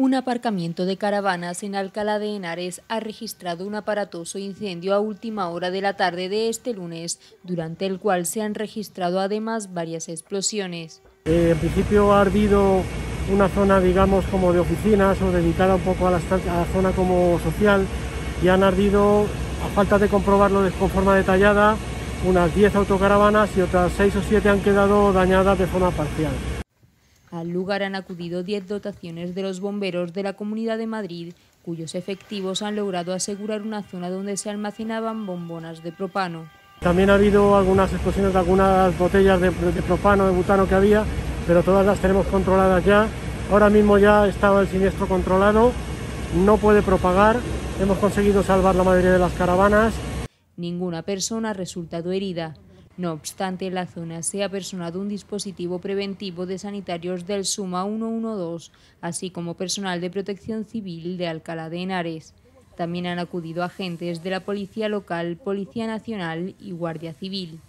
Un aparcamiento de caravanas en Alcalá de Henares ha registrado un aparatoso incendio a última hora de la tarde de este lunes, durante el cual se han registrado además varias explosiones. Eh, en principio ha ardido una zona, digamos, como de oficinas o dedicada un poco a la, zona como social y han ardido, a falta de comprobarlo de, forma detallada, unas 10 autocaravanas y otras 6 o 7 han quedado dañadas de forma parcial. Al lugar han acudido 10 dotaciones de los bomberos de la Comunidad de Madrid, cuyos efectivos han logrado asegurar una zona donde se almacenaban bombonas de propano. También ha habido algunas explosiones de algunas botellas de, propano, de butano que había, pero todas las tenemos controladas ya. Ahora mismo ya estaba el siniestro controlado, no puede propagar, hemos conseguido salvar la mayoría de las caravanas. Ninguna persona ha resultado herida. No obstante, en la zona se ha personado un dispositivo preventivo de sanitarios del SUMA 112, así como personal de protección civil de Alcalá de Henares. También han acudido agentes de la Policía Local, Policía Nacional y Guardia Civil.